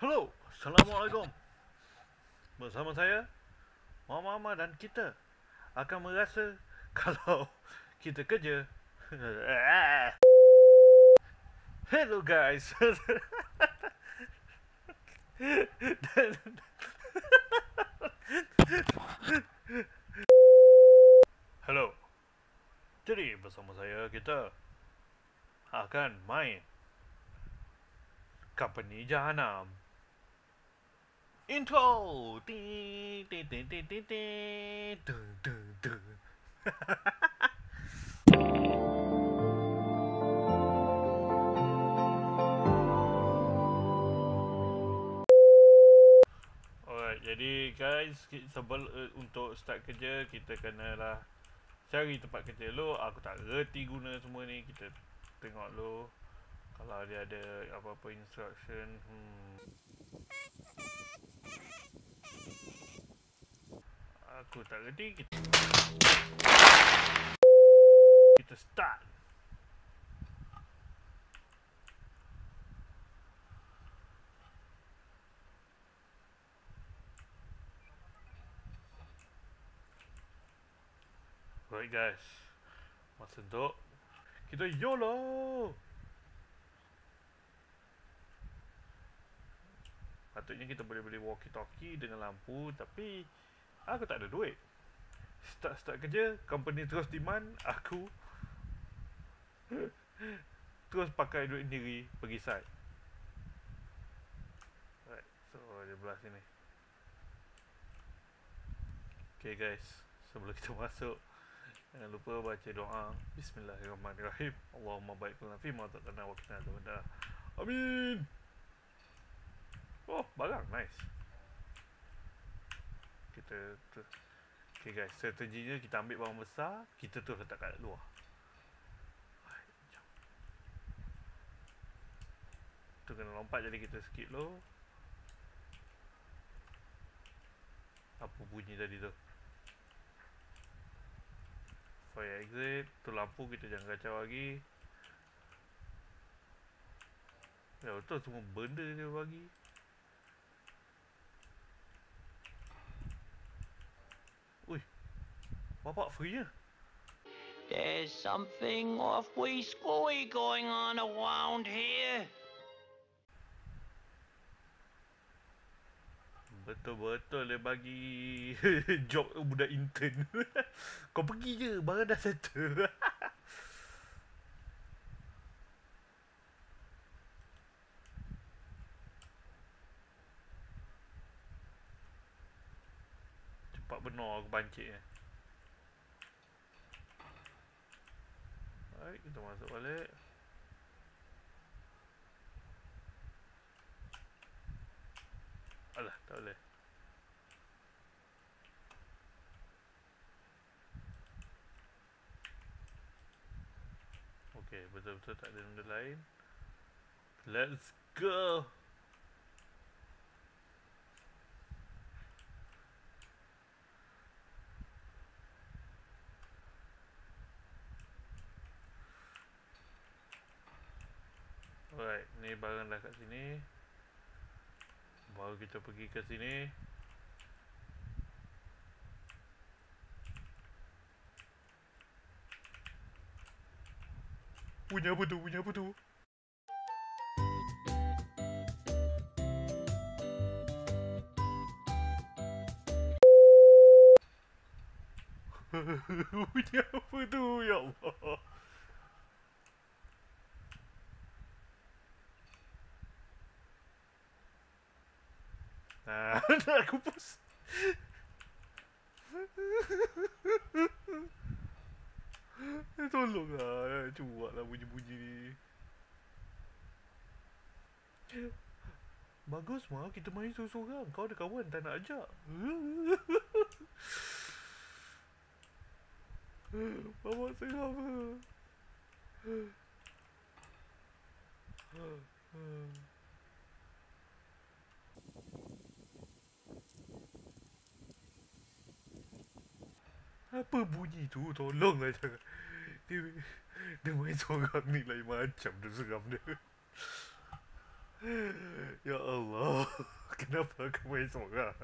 Hello, Assalamualaikum. Bersama saya, Mama-Mama dan kita akan merasa kalau kita kerja. Hello guys. Dan- Hello. Jadi bersama saya kita akan main Company Jahanam. Intro. Ting ting ting ting ting ting dung dung dung. Alright, jadi guys, sebelum uh, untuk start kerja kita kenalah cari tempat kerja dulu. Aku tak reti guna semua ni. Kita tengok dulu kalau dia ada apa-apa instruction. Hmm. Aku tak reti. Kita, kita start. Right guys. Masa untuk kita YOLO. Patutnya kita boleh beli walkie talkie dengan lampu tapi aku tak ada duit. Start start kerja, company terus demand aku terus pakai duit sendiri pergi site. So dia belah sini. Okay guys, sebelum kita masuk Jangan lupa baca doa. Bismillahirrahmanirrahim. Allahumma baik lana fima ta'tana wa qina adzabannar Amin. Oh, barang. Nice Kita tu Okay guys, strateginya kita ambil barang besar Kita tu letak kat luar. Tu kena lompat jadi kita skip dulu Apa bunyi tadi tu? Fire exit Tu lampu kita jangan kacau lagi. Ya betul semua benda dia bagi Bapak free ya There's something awfully screwy going on around here. Betul-betul dia bagi job budak intern. Kau pergi je barang dah settle. Cepat benar aku banciknya Baik, kita masuk balik. Alah, tak boleh. Okay, betul-betul tak ada benda lain. Let's go Alright, ni barang dah kat sini Baru kita pergi ke sini Punya apa tu? Punya apa tu? Punya apa tu? Ya Allah. Ah, aku pus. Eh, Tolonglah. Cuaklah bunyi-bunyi ni. Bagus mah kita main seorang-seorang. Kau ada kawan tak nak ajak. Bapak seram Apa bunyi tu? Tolonglah jangan Dia, dia main seorang ni lain macam dia seram dia Ya Allah Kenapa aku main seorang?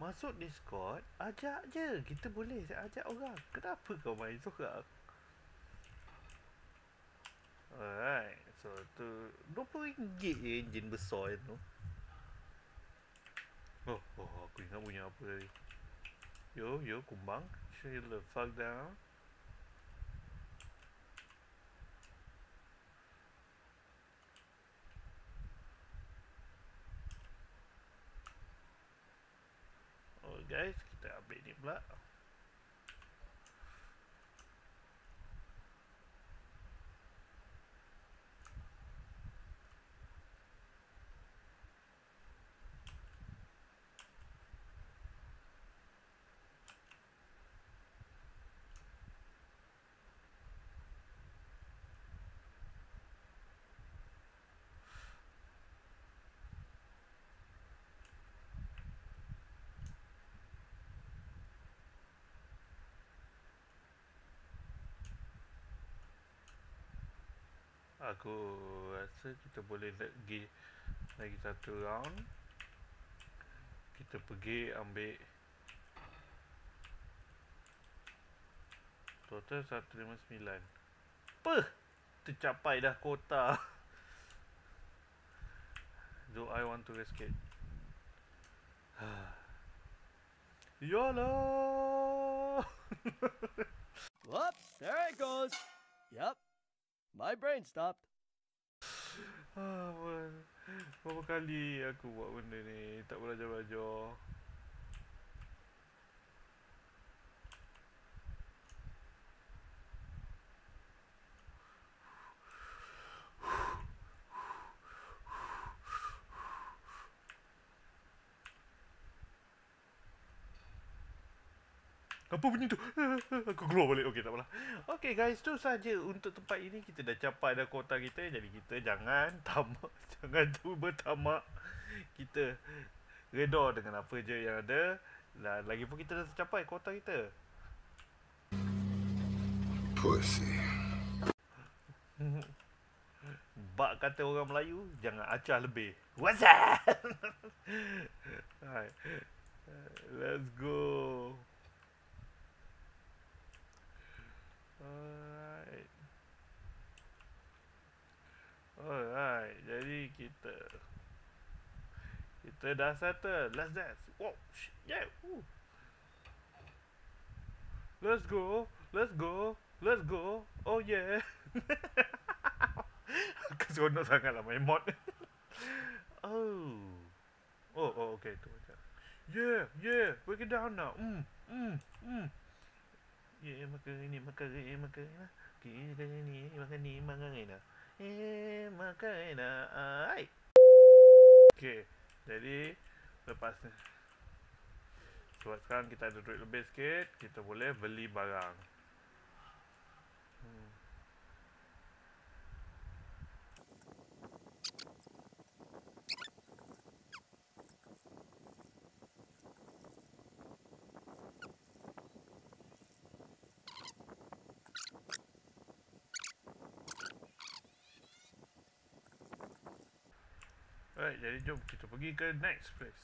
Masuk Discord, ajak je. Kita boleh ajak orang. Kenapa kau main seorang? Alright. So, tu RM20 je enjin besar tu. Oh, oh, aku ingat punya apa tadi. Yo, yo, kumbang. Chill the fuck down. Guys, kita ambil ni pula. Aku rasa kita boleh lagi lagi satu round. Kita pergi ambil total 159. Apa? Tercapai dah kota. Do I want to escape? YOLO! Whoops, there it goes. Yep, my brain stopped. Ah, ber- Berapa kali aku buat benda ni Tak belajar-belajar Apa bunyi tu? Aku keluar balik. Okey, tak apalah. Okey guys, tu saja untuk tempat ini. Kita dah capai dah kota kita. Jadi kita jangan tamak. Jangan cuba tamak. Kita reda dengan apa je yang ada. Dan lagipun kita dah tercapai kota kita. Pussy. Bak kata orang Melayu, jangan acah lebih. What's up? Let's go. Alright. Alright, jadi kita kita dah settle. Let's dance. Wow, sh- yeah. Woo. Let's go. Let's go. Let's go. Oh yeah. Aku seronok sangat lah main mod. oh. Oh, oh, okay. Tu macam. Yeah, yeah. Break it down now. Mm, mm, mm. Yeah, makan ini, makan ini, makan ini. Okay, makan ini, makan ini, makan ini. Eh, makan ini. Ai. Okay, jadi lepas ni. Sebab sekarang kita ada duit lebih sikit, kita boleh beli barang. Alright, jadi jom kita pergi ke next place.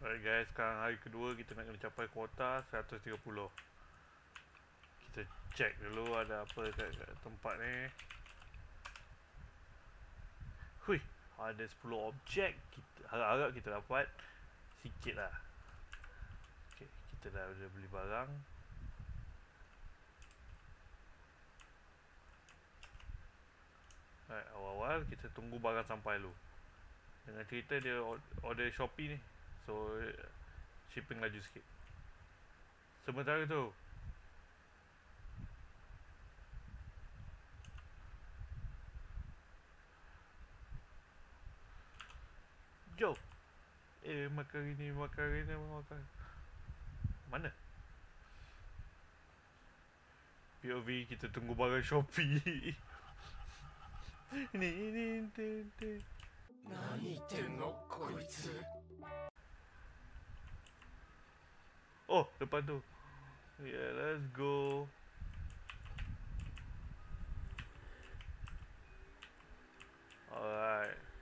Alright guys, sekarang hari kedua kita nak kena capai kuota 130. Kita check dulu ada apa kat, kat tempat ni. Hui, ada 10 objek. Kita harap-harap kita dapat sikit lah. Kita dah ada beli barang. Alright, awal-awal kita tunggu barang sampai dulu. Dengan cerita dia or- order Shopee ni. So shipping laju sikit. Sementara tu Jom Eh makan ini makan ini makan mana? POV kita tunggu barang Shopee. ni ni ni ni. Nani te koitsu? Oh, depan tu. Yeah, let's go. Alright.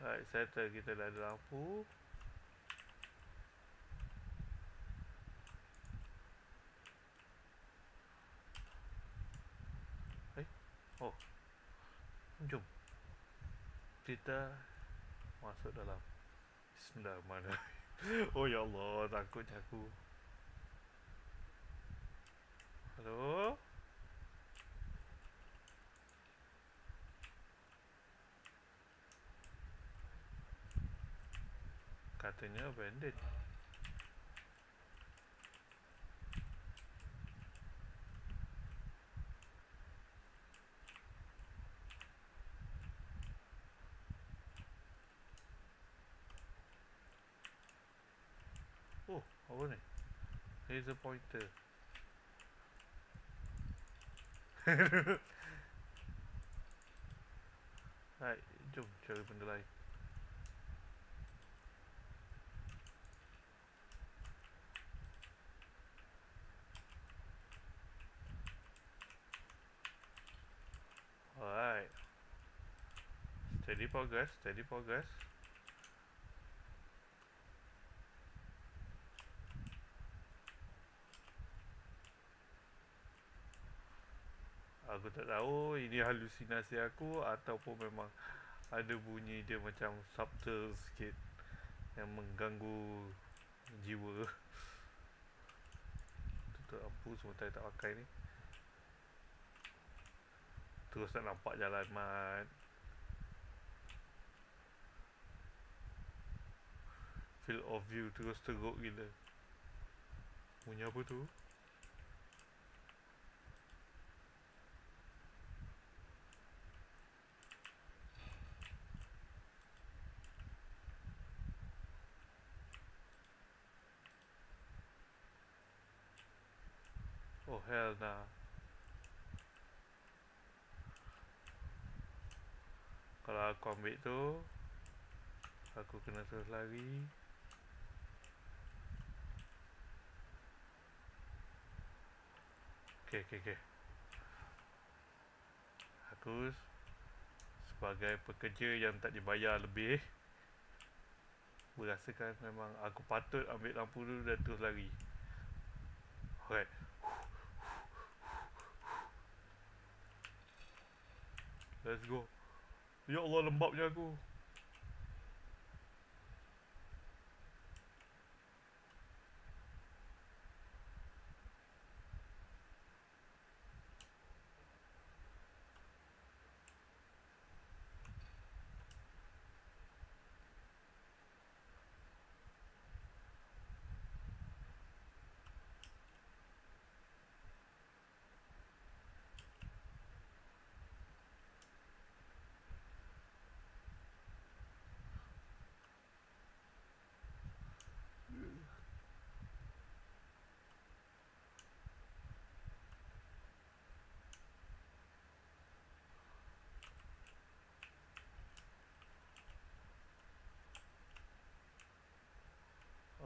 Alright, settle kita dah ada lampu. Eh? Oh. Jom. Kita masuk dalam. Bismillahirrahmanirrahim. Oh ya Allah, takutnya aku. Hello? Katanya abandoned. Oh, apa ni? Laser pointer. Right, jom cari benda lain. Alright. Steady progress, steady progress. Aku tak tahu ini halusinasi aku ataupun memang ada bunyi dia macam subtle sikit yang mengganggu jiwa. Tutup lampu sementara tak pakai ni. Terus tak nampak jalan mat. Field of view terus teruk gila. Bunyi apa tu? Oh hell nah. Kalau aku ambil tu Aku kena terus lari Okay, okay, okay Aku Sebagai pekerja yang tak dibayar lebih Berasakan memang aku patut ambil lampu dulu dan terus lari. Alright. Let's go. Ya Allah lembabnya aku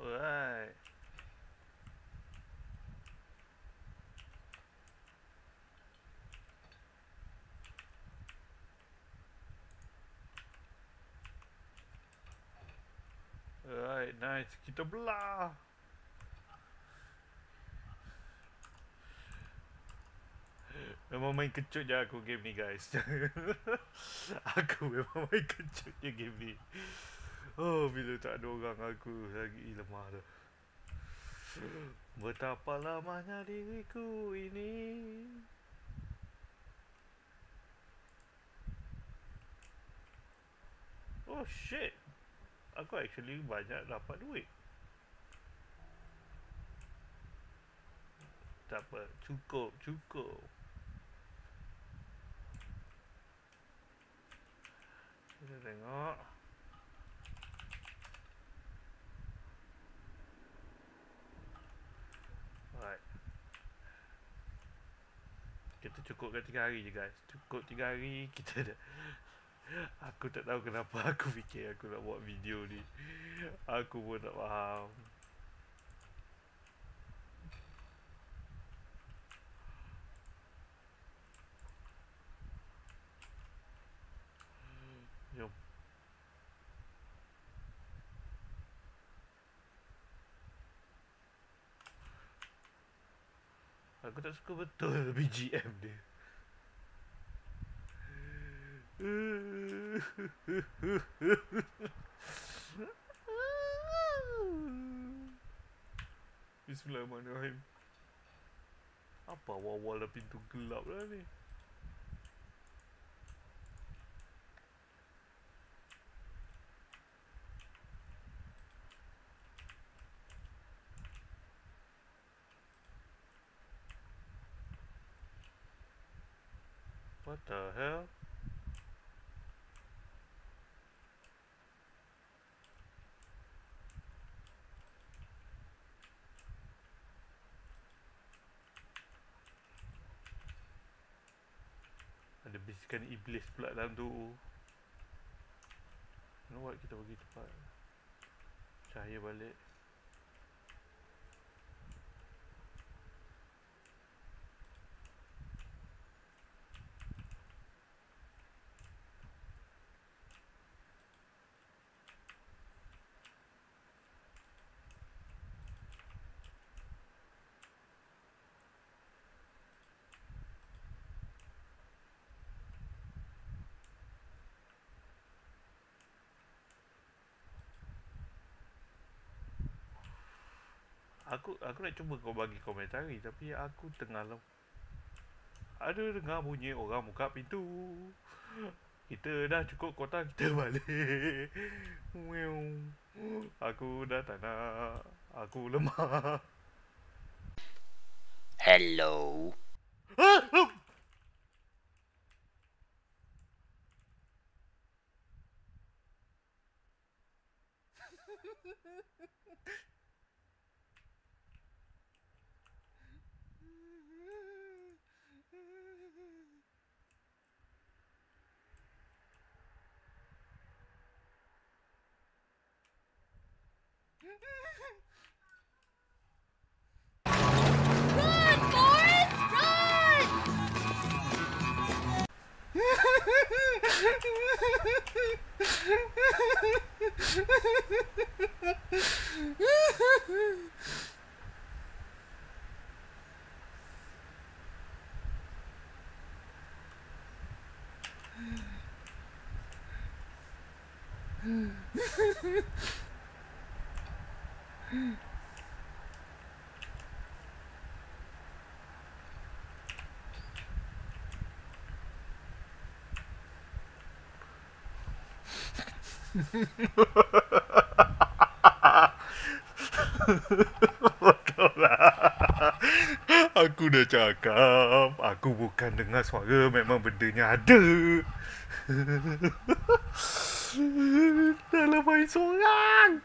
Alright Alright, nice. Kita belah. Memang main kecut je aku game ni guys. aku memang main kecut je game ni. Oh, bila tak ada orang aku lagi lemah tu. Betapa lamanya diriku ini. Oh shit. Aku actually banyak dapat duit. Tak apa, cukup, cukup. Kita tengok. Alright. Kita cukupkan 3 hari je guys. Cukup 3 hari kita dah Aku tak tahu kenapa aku fikir aku nak buat video ni. Aku pun tak faham. Aku tak suka betul BGM dia. Bismillahirrahmanirrahim. Apa wall-wall dah pintu gelap lah ni? What the hell? Bisikan iblis pula dalam tu. You know what? Kita pergi tempat cahaya balik. Aku aku nak cuba kau bagi komentari tapi aku tengah lem. Ada dengar bunyi orang buka pintu. Kita dah cukup kota kita balik. Meow. Aku dah tak nak. Aku lemah. Hello. Betul lah. Aku dah cakap. Aku bukan dengar suara. Memang bendanya ada. Dalam main seorang.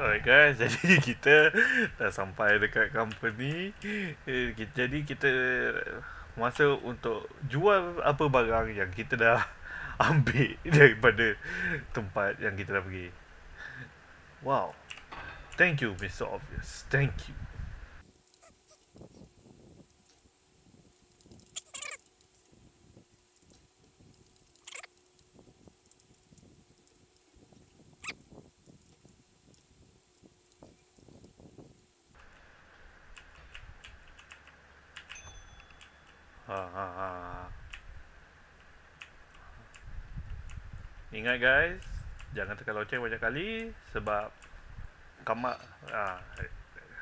Alright guys, jadi kita dah sampai dekat company. Eh, Jadi kita masa untuk jual apa barang yang kita dah ambil daripada tempat yang kita dah pergi. Wow. Thank you Mr. Obvious. Thank you. Ha, ha, ha. Ingat guys, jangan tekan loceng banyak kali sebab kamak ah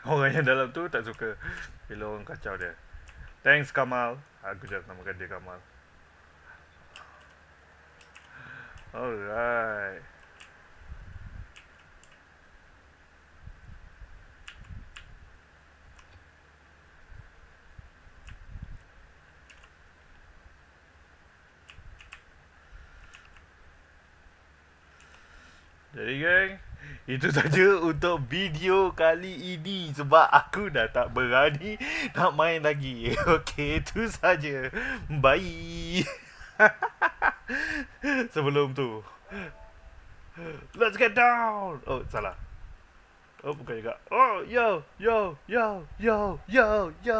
orang yang dalam tu tak suka bila orang kacau dia. Thanks Kamal. Aku just namakan dia Kamal. Alright. Jadi geng, itu saja untuk video kali ini sebab aku dah tak berani nak main lagi. Okey, itu saja. Bye. Sebelum tu. Let's get down. Oh, salah. Oh, bukan juga. Oh, yo, yo, yo, yo, yo, yo.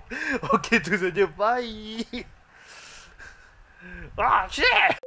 Okey, itu saja. Bye. Ah, shit.